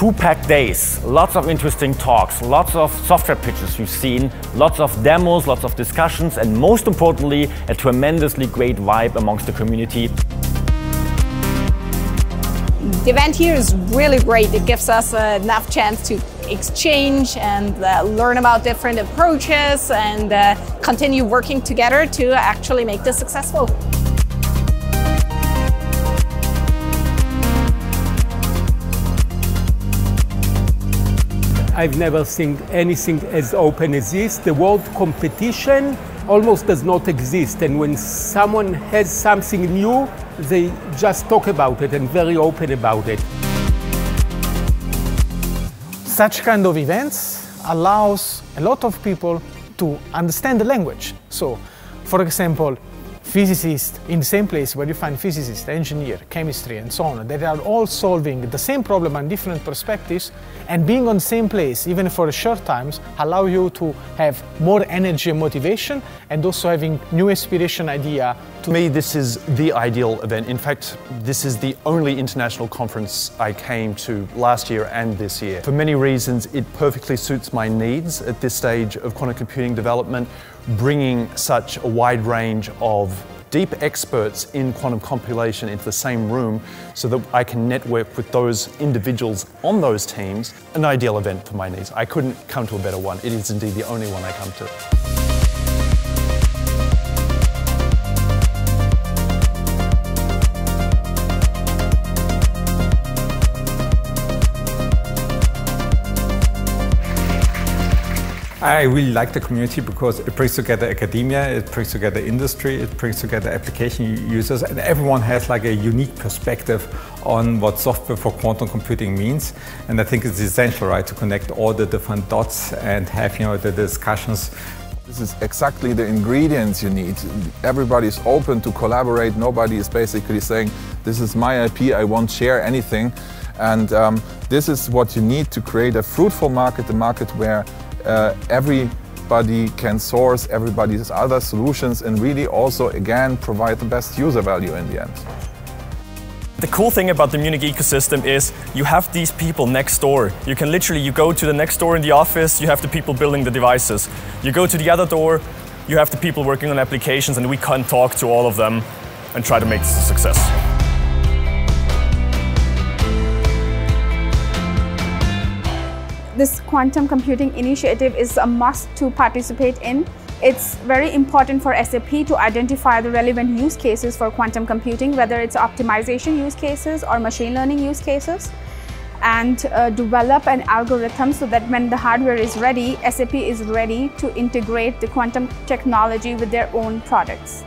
two packed days, lots of interesting talks, lots of software pitches we've seen, lots of demos, lots of discussions, and most importantly, a tremendously great vibe amongst the community. The event here is really great. It gives us enough chance to exchange and uh, learn about different approaches and uh, continue working together to actually make this successful. I've never seen anything as open as this. The world competition almost does not exist. And when someone has something new, they just talk about it and very open about it. Such kind of events allows a lot of people to understand the language. So, for example, physicists in the same place where you find physicists, engineer, chemistry, and so on, that are all solving the same problem and different perspectives, and being on the same place, even for a short times, allow you to have more energy and motivation, and also having new inspiration idea. To me, this is the ideal event. In fact, this is the only international conference I came to last year and this year. For many reasons, it perfectly suits my needs at this stage of quantum computing development, bringing such a wide range of deep experts in quantum compilation into the same room so that I can network with those individuals on those teams. An ideal event for my needs. I couldn't come to a better one. It is indeed the only one I come to. I really like the community because it brings together academia, it brings together industry, it brings together application users, and everyone has like a unique perspective on what software for quantum computing means. And I think it's essential, right, to connect all the different dots and have, you know, the discussions this is exactly the ingredients you need. Everybody is open to collaborate. Nobody is basically saying, this is my IP, I won't share anything. And um, this is what you need to create a fruitful market, a market where uh, everybody can source everybody's other solutions and really also, again, provide the best user value in the end. The cool thing about the Munich ecosystem is you have these people next door. You can literally, you go to the next door in the office, you have the people building the devices. You go to the other door, you have the people working on applications and we can talk to all of them and try to make this a success. This quantum computing initiative is a must to participate in. It's very important for SAP to identify the relevant use cases for quantum computing, whether it's optimization use cases or machine learning use cases, and uh, develop an algorithm so that when the hardware is ready, SAP is ready to integrate the quantum technology with their own products.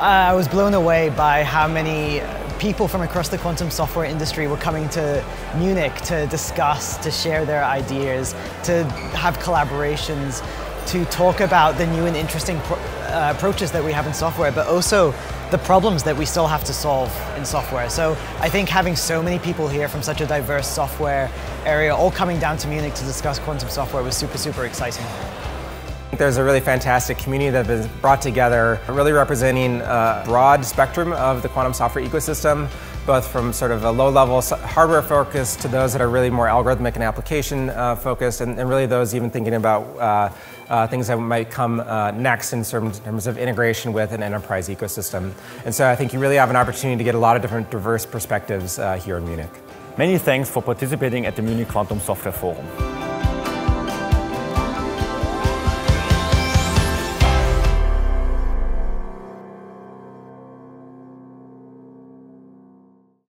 I was blown away by how many people from across the quantum software industry were coming to Munich to discuss, to share their ideas, to have collaborations, to talk about the new and interesting uh, approaches that we have in software, but also the problems that we still have to solve in software. So I think having so many people here from such a diverse software area all coming down to Munich to discuss quantum software was super, super exciting. There's a really fantastic community that has been brought together, really representing a broad spectrum of the quantum software ecosystem, both from sort of a low-level hardware focus to those that are really more algorithmic and application uh, focused, and, and, really those even thinking about uh, uh, things that might come uh, next in terms of integration with an enterprise ecosystem. And so I think you really have an opportunity to get a lot of different diverse perspectives uh, here in Munich. Many thanks for participating at the Munich Quantum Software Forum.